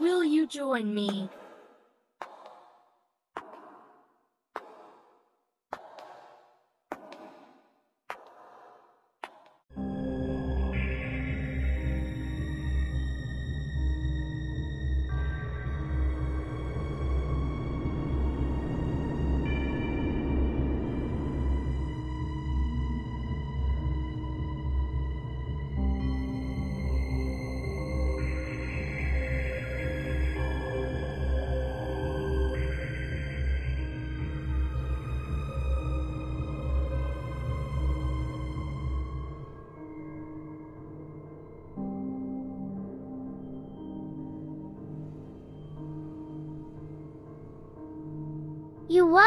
Will you join me?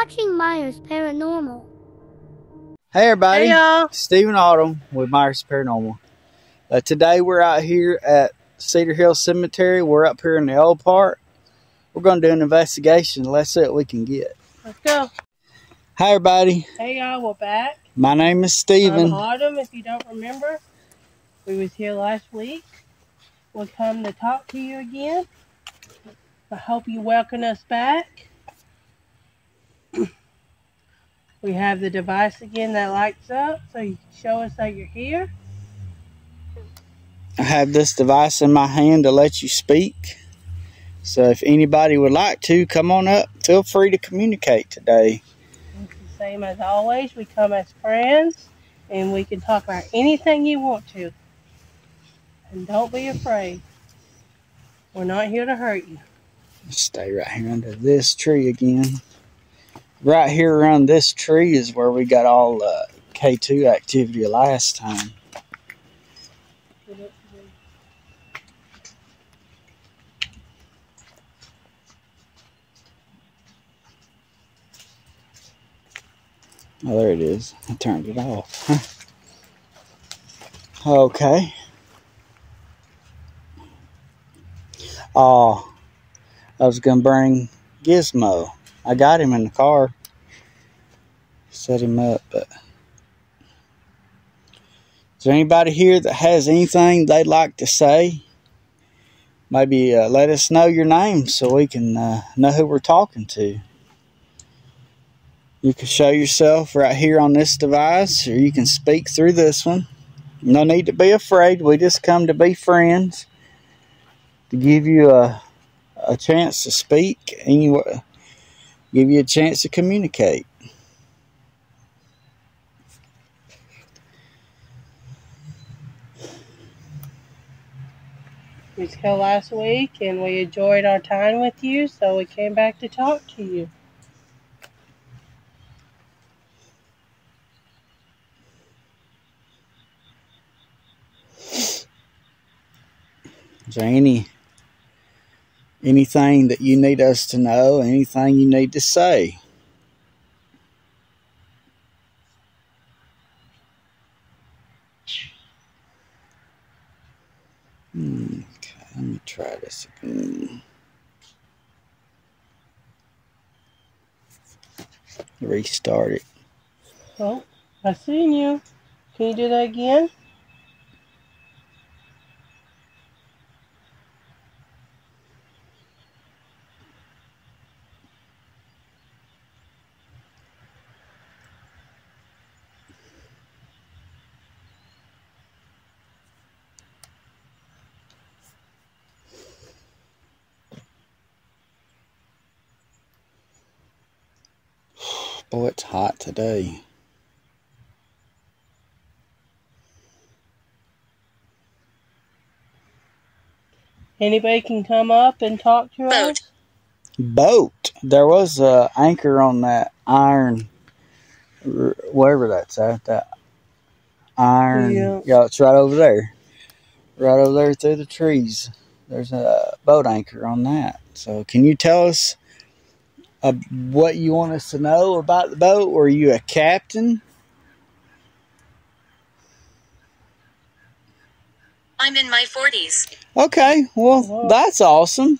Watching Myers Paranormal. Hey everybody, Hey, y'all. Stephen Autumn with Myers Paranormal. Uh, today we're out here at Cedar Hill Cemetery. We're up here in the old part. We're going to do an investigation. Let's see what we can get. Let's go. Hi everybody, Hey y'all, we're back. my name is I'm Stephen. Autumn, if you don't remember. We was here last week. We'll come to talk to you again. I hope you welcome us back. We have the device again that lights up, so you can show us that you're here. I have this device in my hand to let you speak. So if anybody would like to, come on up. Feel free to communicate today. It's the same as always. We come as friends, and we can talk about anything you want to. And don't be afraid. We're not here to hurt you. Stay right here under this tree again. Right here around this tree is where we got all uh, K2 activity last time. Oh, there it is. I turned it off. okay. Oh, I was going to bring Gizmo. I got him in the car. Set him up, but. Is there anybody here that has anything they'd like to say? Maybe uh, let us know your name so we can uh, know who we're talking to. You can show yourself right here on this device, or you can speak through this one. No need to be afraid. We just come to be friends, to give you a, a chance to speak, you, give you a chance to communicate. We here last week and we enjoyed our time with you, so we came back to talk to you. Is there any anything that you need us to know? Anything you need to say? Okay, let me try this again. Restart it. Oh, I seen you. Can you do that again? Boy, it's hot today. Anybody can come up and talk to us? boat. There was a anchor on that iron, r- wherever that's at. That iron. Yeah. Yeah. it's right over there. Right over there through the trees. There's a boat anchor on that. So, can you tell us uh, what you want us to know about the boat? Were you a captain? I'm in my 40s. Okay, well, that's awesome.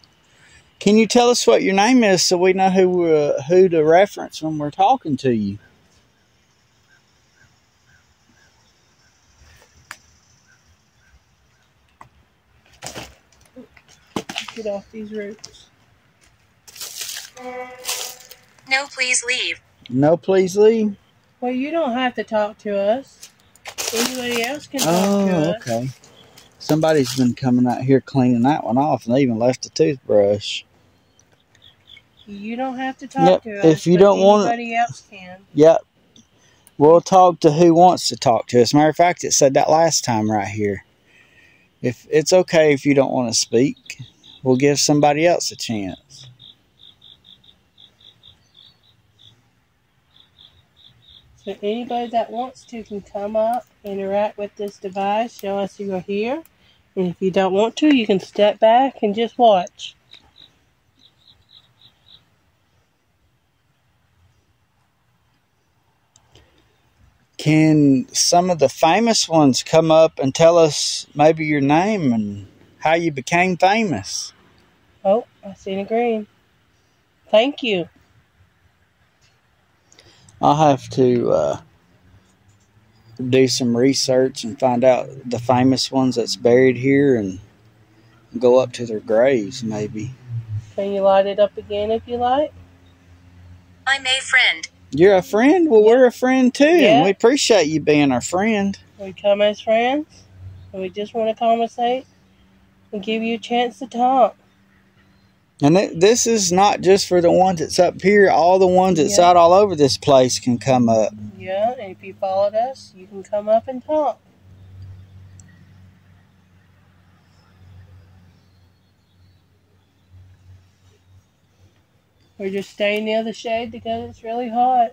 Can you tell us what your name is so we know who uh, who to reference when we're talking to you? Get off these roots. No, please leave. No, please leave. Well, you don't have to talk to us. Anybody else can talk to Oh, us. okay. Somebody's been coming out here cleaning that one off, and they even left a toothbrush. You don't have to talk Yep, to us. if you but don't wanna- anybody else can. Yep. We'll talk to who wants to talk to us. Matter of fact, it said that last time right here. If it's okay if you don't want to speak, we'll give somebody else a chance. So anybody that wants to can come up, interact with this device, show us you're here. And if you don't want to, you can step back and just watch. Can some of the famous ones come up and tell us maybe your name and how you became famous? Oh, I seen a green. Thank you. I'll have to uh, do some research and find out the famous ones that's buried here and go up to their graves maybe. Can you light it up again if you like? I'm a friend. You're a friend? Well, we're a friend too, Yeah. and we appreciate you being our friend. We come as friends, and we just want to conversate and give you a chance to talk. And th- this is not just for the ones that's up here. All the ones that's Yeah. out all over this place can come up. Yeah, and if you followed us, you can come up and talk. We're just staying near the shade because it's really hot.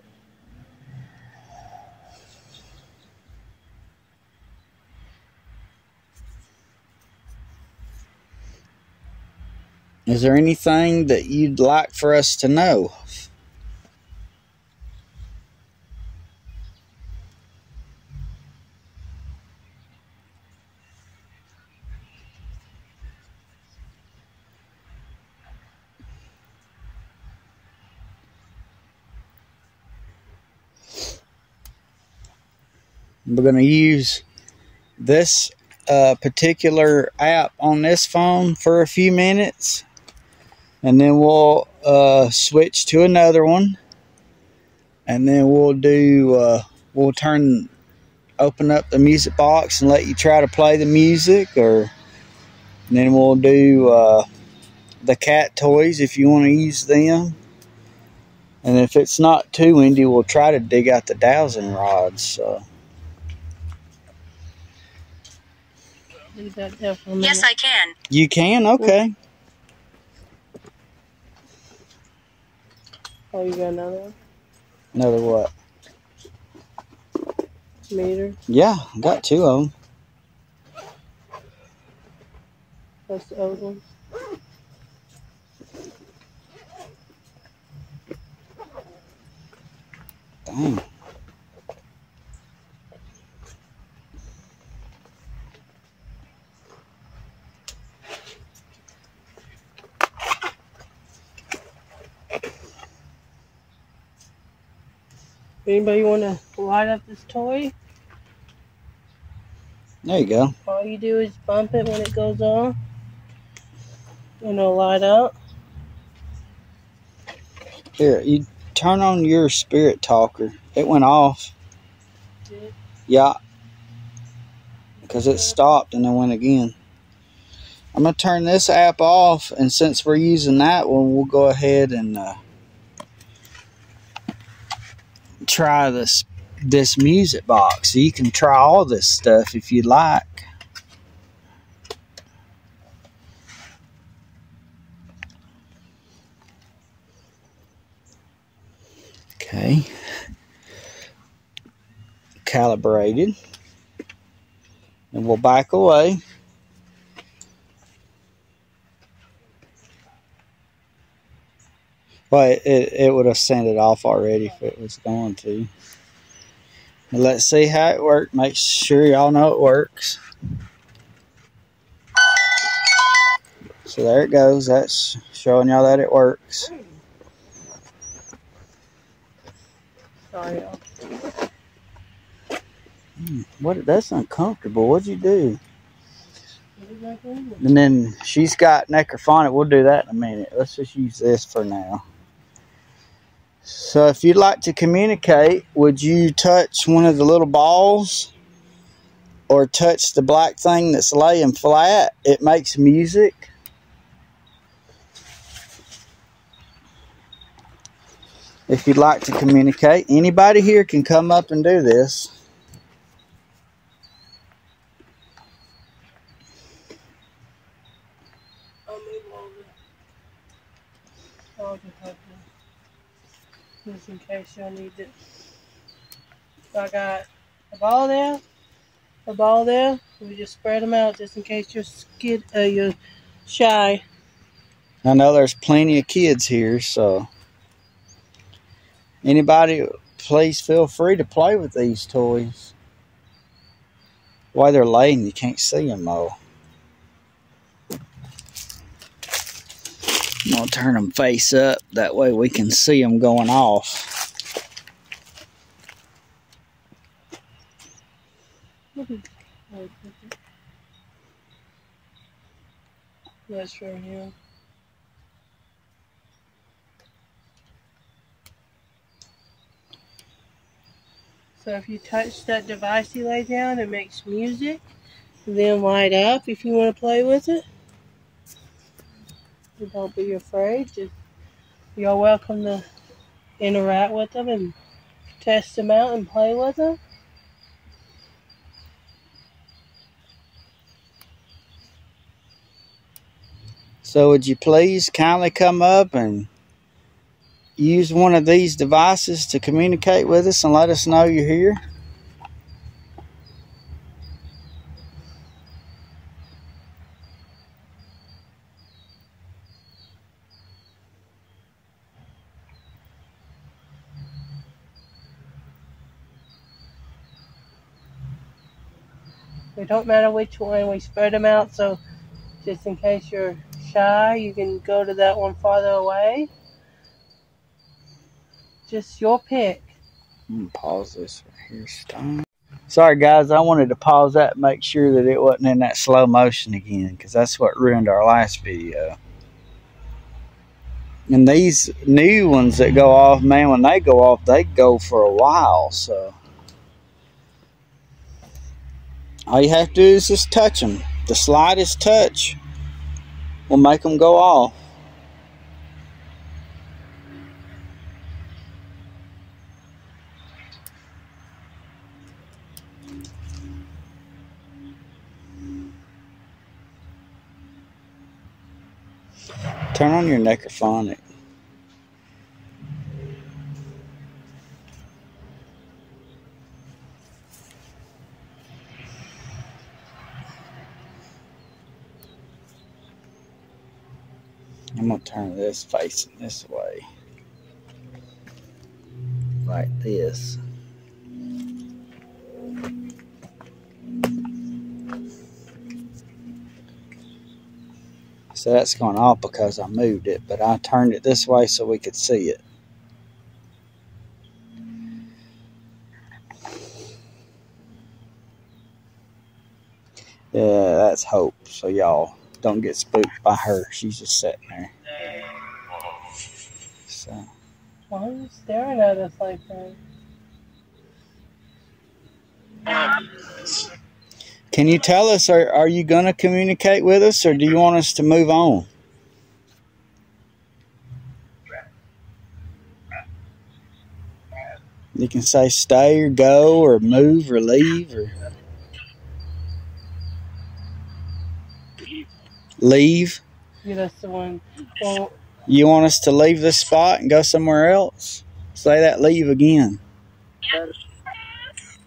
Is there anything that you'd like for us to know? We're going to use this uh, particular app on this phone for a few minutes and then we'll uh, switch to another one. And then we'll do uh, we'll turn open up the music box and let you try to play the music or then we'll do uh, the cat toys if you want to use them. And if it's not too windy we'll try to dig out the dowsing rods so. Leave that there for a. Yes, I can. you can? Okay Oh, you got another one? another what meter. yeah got two of them That's the old one. Dang. Anybody want to light up this toy? There you go. All you do is bump it when it goes on. And it'll light up. Here, you turn on your spirit talker. It went off. Did- Yeah. Because it stopped and then went again. I'm going to turn this app off, and since we're using that one, we'll go ahead and uh, try this this music box. So you can try all this stuff if you'd like. Okay. Calibrated. And we'll back away. Well, it, it, would have sent it off already if it was going to. But let's see how it worked. Make sure y'all know it works. So there it goes. That's showing y'all that it works. Sorry, y'all. What? That's uncomfortable. What'd you do? And then she's got necrophonic. We'll do that in a minute. Let's just use this for now. So if you'd like to communicate, would you touch one of the little balls or touch the black thing that's laying flat? It makes music. If you'd like to communicate, anybody here can come up and do this. I'll move over. I'll just have to, just in case y'all need it. So I got a ball there, a ball there. We just spread them out just in case you're skid, uh, you're shy. I know there's plenty of kids here, so anybody, please feel free to play with these toys. While they're laying, you can't see them though. I'm gonna turn them face up, that way we can see them going off. That's for him. So if you touch that device you lay down, it makes music. Then light up if you want to play with it. Don't be afraid. Just you're welcome to interact with them and test them out and play with them. So would you please kindly come up and use one of these devices to communicate with us and let us know you're here? Don't matter which one. We spread them out so just in case you're shy, you can go to that one farther away. Just your pick. I'm gonna pause this right here. Stop. Sorry, guys. I wanted to pause that and make sure that it wasn't in that slow motion again because that's what ruined our last video. And these new ones that go off, man, when they go off, they go for a while. So all you have to do is just touch them. The slightest touch will make them go off. Turn on your necrophonic. I'm gonna turn this facing this way. Like this. So that's going off because I moved it, but I turned it this way so we could see it. Yeah, that's Hope. So y'all don't get spooked by her. She's just sitting there. So Why are you staring at us like that? can you tell us are, are you gonna communicate with us or do you want us to move on? You can say stay or go or move or leave or leave. Yeah, that's the one. Well, You want us to leave this spot and go somewhere else? Say that leave again.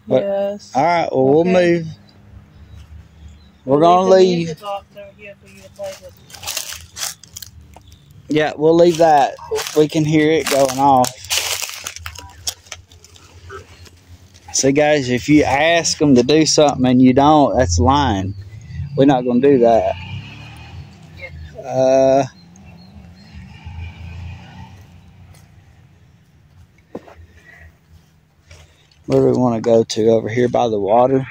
What? yes. All right, well, we'll Okay. move. We're going to leave. music box over here for you to play with. Yeah, we'll leave that. We can hear it going off. See, guys, if you ask them to do something and you don't, that's lying. We're not going to do that. Uh, where do we want to go to? Over here by the water?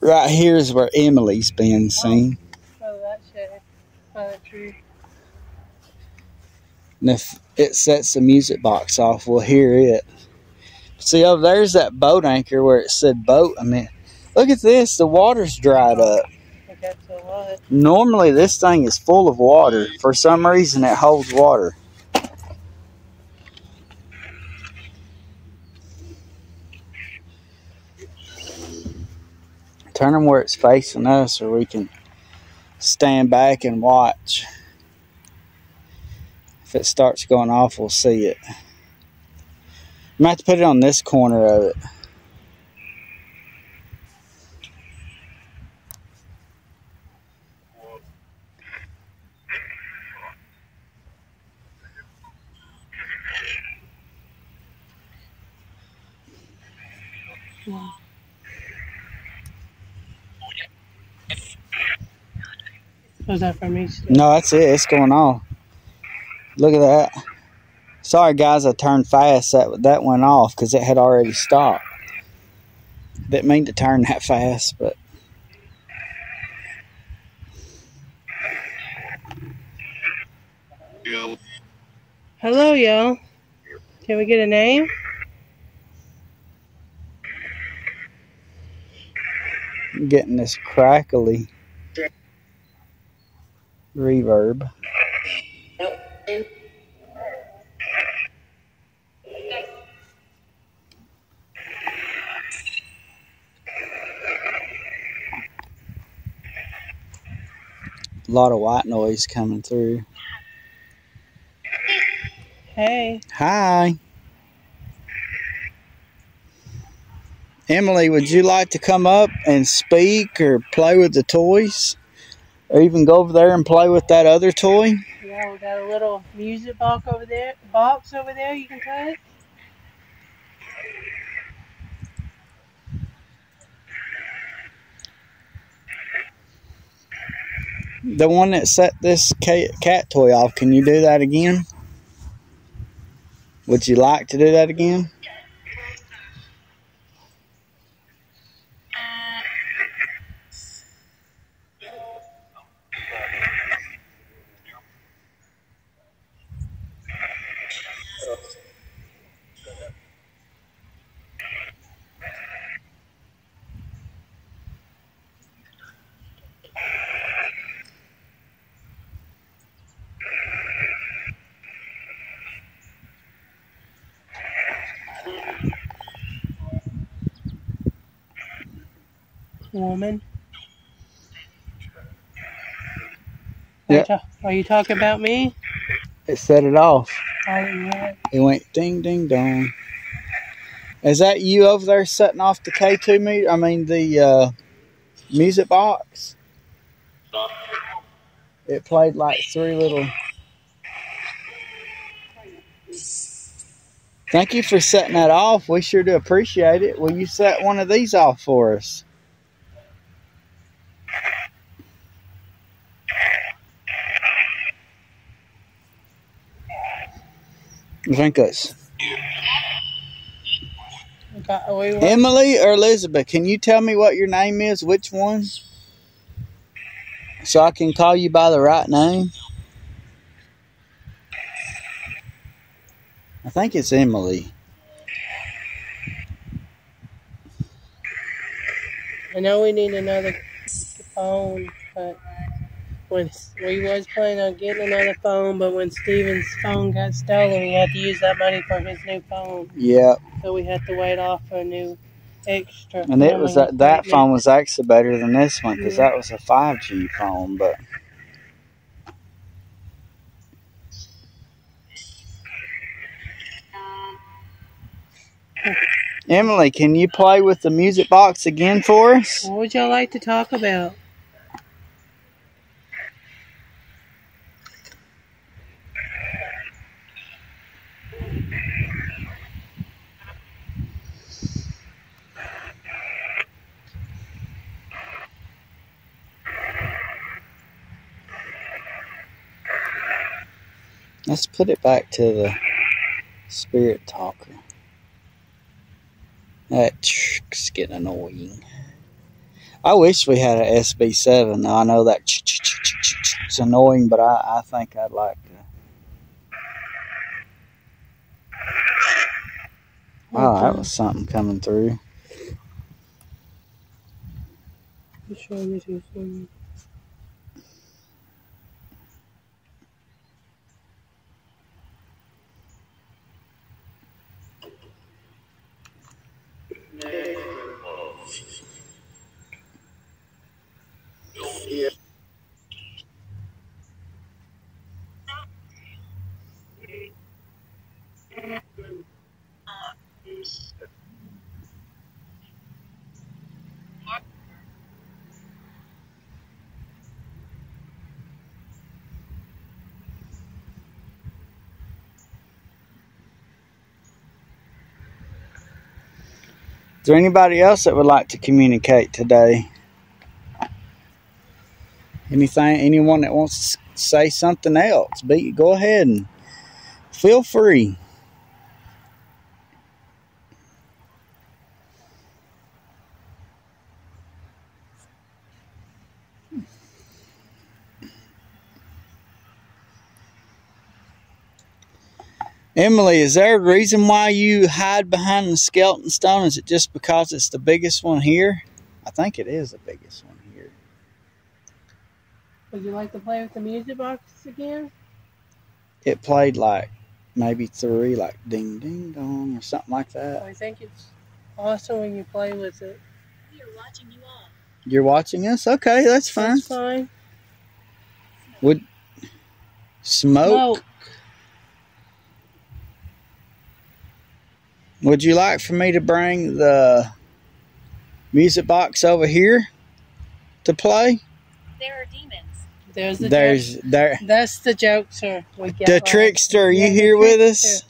Right here is where Emily's been seen. Oh, that's it. Oh, tree. And if it sets the music box off, we'll hear it. See, over there's that boat anchor where it said boat. I mean, look at this. The water's dried up. Normally, this thing is full of water. For some reason, it holds water. Turn them where it's facing us, or we can stand back and watch. If it starts going off, we'll see it. I might have to put it on this corner of it. Was that for me? No, that's it. It's going off. Look at that. Sorry, guys, I turned fast. That that went off because it had already stopped. Didn't mean to turn that fast, but Hello, y'all. Can we get a name? I'm getting this crackly reverb. Lot of white noise coming through. Hey. Hi. Emily, would you like to come up and speak or play with the toys? Or even go over there and play with that other toy? Yeah, we got a little music box over there. Box over there. You can touch. The one that set this cat toy off, can you do that again? Would you like to do that again? Are you talking about me? It set it off. It. It went ding ding dong. Is that you over there setting off the K2 meter? I mean, the uh, music box? It played like three little. Thank you for setting that off. We sure do appreciate it. Will you set one of these off for us? I think it's We got, we went, Emily or Elizabeth. Can you tell me what your name is? Which one? So I can call you by the right name. I think it's Emily. I know we need another phone, but when we was planning on getting another phone, but when Steven's phone got stolen, we had to use that money for his new phone, Yeah, so we had to wait off for a new extra. and it was uh, that that phone. was actually better than this one because that was a five G phone. But Emily, can you play with the music box again for us? What would y'all like to talk about? Put it back to the spirit talker. That's getting annoying. I wish we had an SB7. Now, I know that it's annoying, but I, I think I'd like to. Oh, that was something coming through. You showing me too soon. Is there anybody else that would like to communicate today? Anything, anyone that wants to say something else, be go ahead and feel free. Emily, is there a reason why you hide behind the skeleton stone? Is it just because it's the biggest one here? I think it is the biggest one here. Would you like to play with the music box again? It played like maybe three, like ding ding dong or something like that. I think it's awesome when you play with it. We are watching you all. You're watching us? Okay, that's fine. That's fine. Would smoke? Smoke. Would you like for me to bring the music box over here to play? There are demons. There's the There's there. That's the jokester we get. the right? trickster. Are you Yeah, here with us?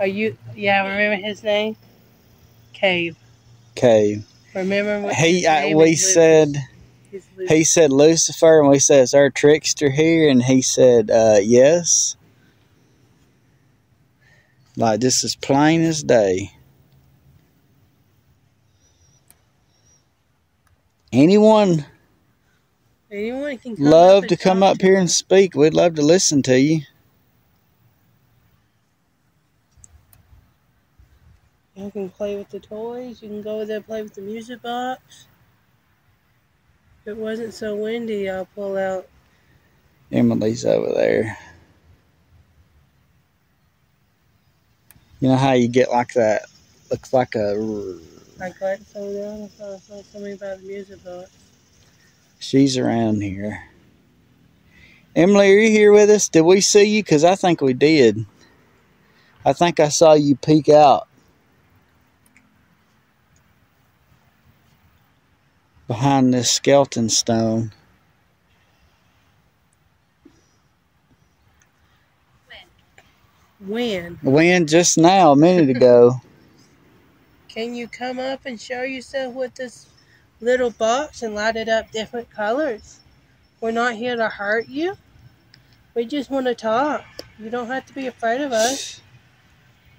Are you? Yeah, remember his name? Cave. Cave. Remember what He his uh, we is said Lucas. He's Lucas. he said Lucifer, and we said is there a trickster here? And he said uh, yes. Like this is plain as day. Anyone Anyone can come love to come up here and speak? We'd love to listen to you. You can play with the toys. You can go over there and play with the music box. If it wasn't so windy, I'll pull out. Emily's over there. You know how you get like that? Looks like a. Like there. I thought I saw something about the music box. She's around here. Emily, are you here with us? Did we see you? Because I think we did. I think I saw you peek out behind this skeleton stone. When? When just now, a minute ago. Can you come up and show yourself with this little box and light it up different colors? We're not here to hurt you. We just want to talk. You don't have to be afraid of us.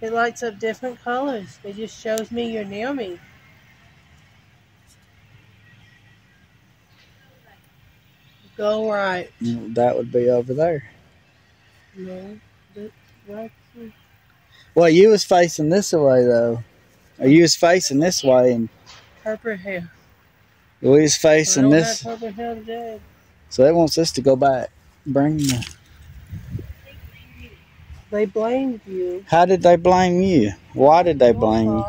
It lights up different colors. It just shows me you're near me. Go right. That would be over there. No. Well, you was facing this way though. Or you was facing this way, and Purple hair. we was facing this. have purple hair today. So it wants us to go back. Bring the. They blamed you. How did they blame you? Why did they blame you?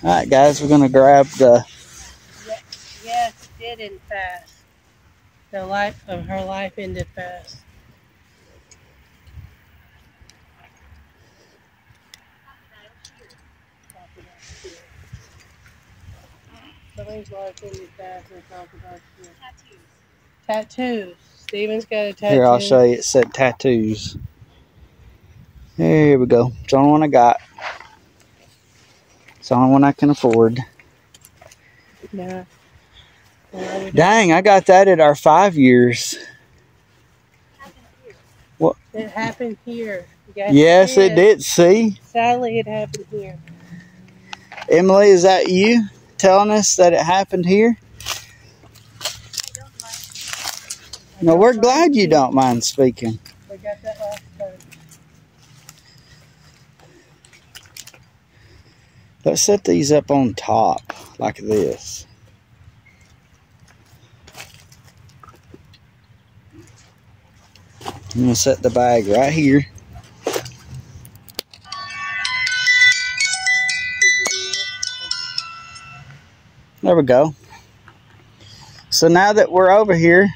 All right, guys, we're gonna grab the. Yes, did end fast. The life of her life ended fast. Somebody's life ended fast and crocodile tears. Tattoos. Tattoos. Steven's got a tattoo. Here, I'll show you. It said tattoos. Here we go. It's the only one I got. It's the only one I can afford. Nah. Nah, we don't- Dang, I got that at our five years. What? It happened here. Yes, it did. See? Sadly, it happened here. Emily, is that you telling us that it happened here? I don't mind. No, we're glad you don't mind speaking. We got that last time. Let's set these up on top like this. I'm gonna set the bag right here. There we go. So now that we're over here,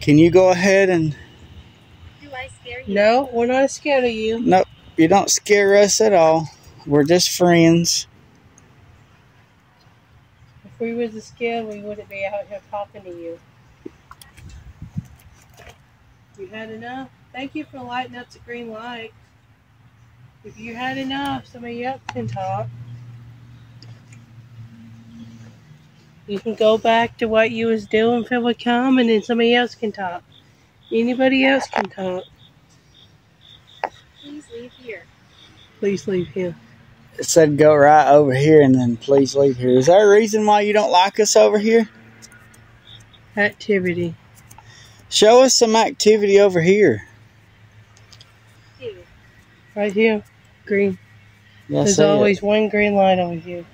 can you go ahead and Do I scare you? No, we're not scared of you. Nope, you don't scare us at all. We're just friends. If we was scared, we wouldn't be out here talking to you. You had enough? Thank you for lighting up the green light. If you had enough, somebody else can talk. You can go back to what you was doing, Phil would come, and then somebody else can talk. Anybody else can talk. Please leave here. Please leave here. It said go right over here and then please leave here. Is there a reason why you don't like us over here? Activity. Show us some activity over here. Right here. Green. Yeah, There's it. always one green light over here.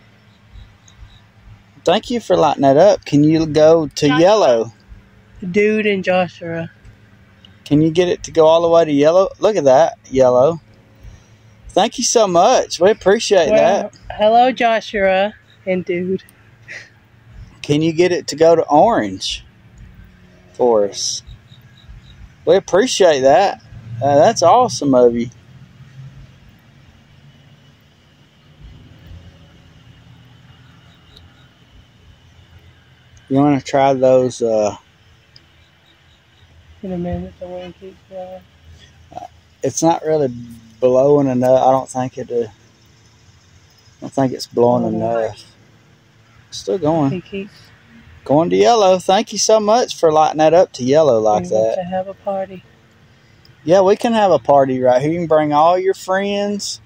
Thank you for lighting that up. Can you go to Joshua. yellow? Dude and Joshua. Can you get it to go all the way to yellow? Look at that, yellow. Thank you so much. We appreciate Well, that. hello, Joshua and dude. Can you get it to go to orange for us? We appreciate that. Uh, that's awesome of you. You want to try those? Uh, In a minute, the wind keeps blowing. it's not really blowing enough. I don't think it. Uh, I don't think it's blowing Oh. enough. Still going. He keeps Going to yellow. Thank you so much for lighting that up to yellow like we that. to have a party. Yeah, we can have a party right here. You can bring all your friends,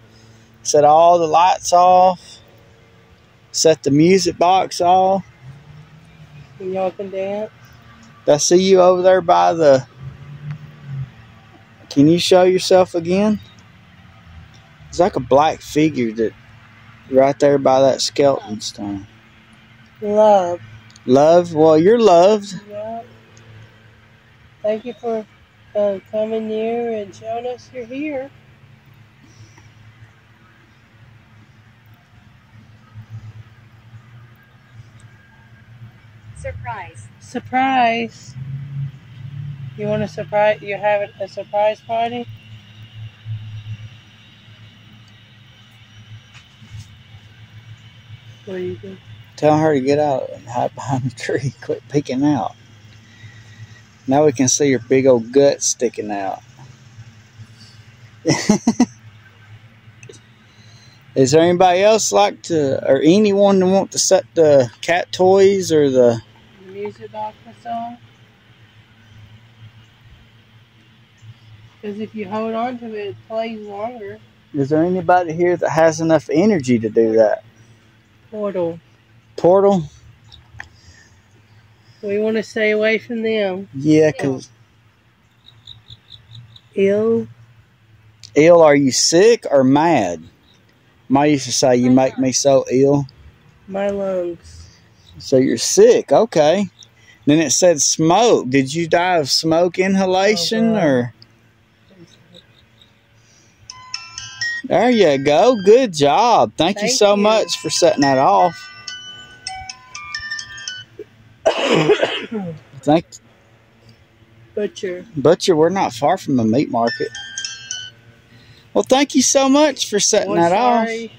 set all the lights off, set the music box off. And y'all can dance. I see you over there by the. Can you show yourself again? It's like a black figure that right there by that skeleton stone. Love. Love? Well, you're loved. Yeah. Thank you for uh, coming here and showing us you're here. Surprise. Surprise. You want a surprise? You're having a surprise party? What do you do? Tell her to get out and hide behind the tree. Quit peeking out. Now we can see your big old gut sticking out. Is there anybody else like to, or anyone that want to set the cat toys or the? The music box or song? Because if you hold on to it, it plays longer. Is there anybody here that has enough energy to do that? Portal. Portal? We want to stay away from them. Yeah, cause Ill. ill. Are you sick or mad? Ma used to say, "You make me so ill." My lungs. So you're sick, okay. Then it said smoke. Did you die of smoke inhalation Oh, or? There you go. Good job. Thank, you so you. much for setting that off. Thank Butcher. Butcher, we're not far from the meat market. Well, thank you so much for setting Well, that off. sorry,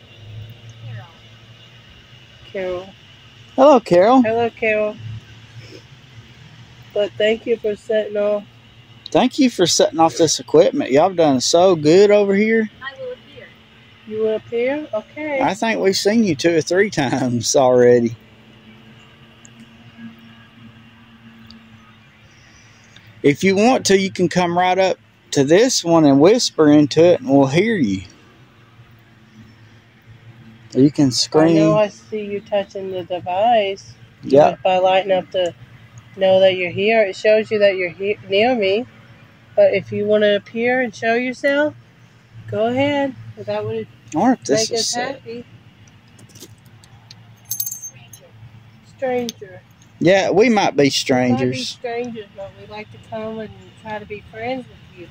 Carol. Carol. Hello, Carol. Hello, Carol. But thank you for setting off. Thank you for setting off this equipment. Y'all done so good over here. I will appear. You up here? Okay. I think we've seen you two or three times already. If you want to, you can come right up to this one and whisper into it, and we'll hear you. You can I know scream. I see you touching the device. Yeah. By lighting up the know that you're here, it shows you that you're here, near me. But if you want to appear and show yourself, go ahead. That would wonder if this make is us happy. Stranger. Stranger. Yeah, we might be strangers. We might be strangers. but we like to come and try to be friends with you.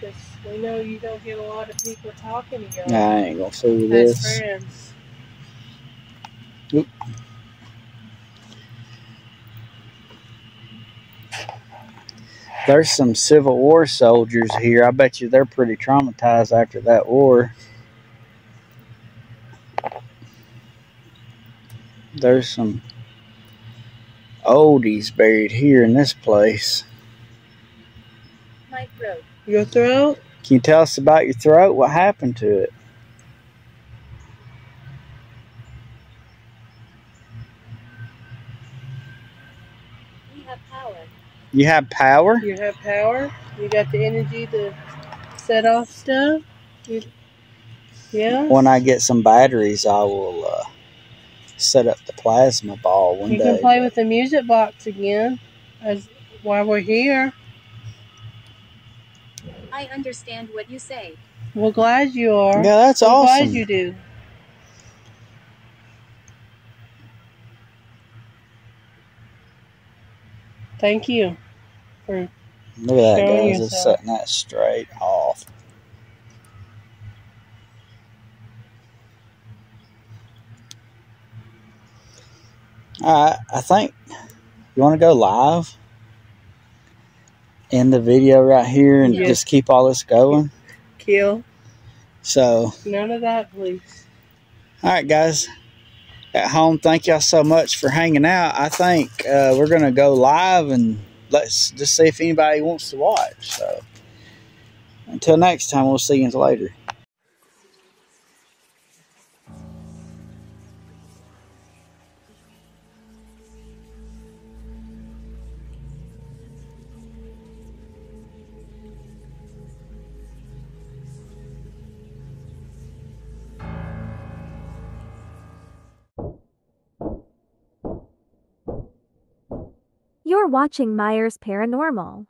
Because we know you don't get a lot of people talking to you Nah, I ain't gonna fool with as this. friends. There's some Civil War soldiers here. I bet you they're pretty traumatized after that war. There's some oldies buried here in this place. My throat. Your throat? Can you tell us about your throat? What happened to it? We have power. You have power? You have power? You got the energy to set off stuff? You, yeah? When I get some batteries, I will uh, set up the plasma ball one You day. can play with the music box again as while we're here. I understand what you say. We're glad you are. yeah, that's We're glad you do. Thank you for Look at that, Showing guys. It's setting that straight off. Alright, I think you want to go live in the video right here and just keep all this going. kill. So, None of that, please. all right, guys at home, thank y'all so much for hanging out. I think uh, we're going to go live and let's just see if anybody wants to watch. So, until next time, we'll see you later. Watching Myers Paranormal.